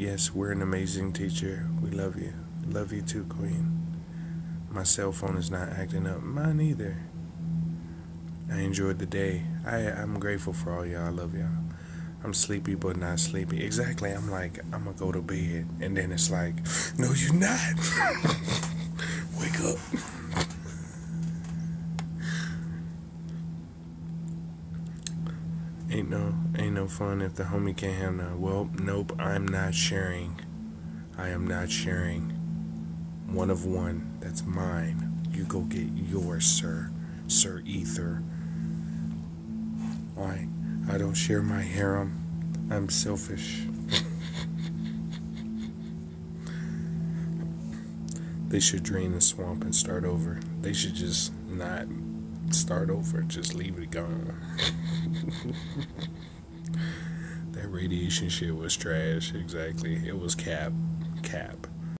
Yes, we're an amazing teacher. We love you. Love you too, Queen. My cell phone is not acting up. Mine either. I enjoyed the day. I, I'm grateful for all y'all. I love y'all. I'm sleepy but not sleepy. Exactly. I'm like, I'm gonna go to bed. And then it's like, no, you're not. Wake up. Ain't no ain't no fun if the homie can't have none. Well, nope, I'm not sharing. I am not sharing. One of one. That's mine. You go get yours, sir. Sir Ether. Why? I don't share my harem. I'm selfish. they should drain the swamp and start over. They should just not start over. Just leave it gone. that radiation shit was trash. Exactly. It was cap. Cap.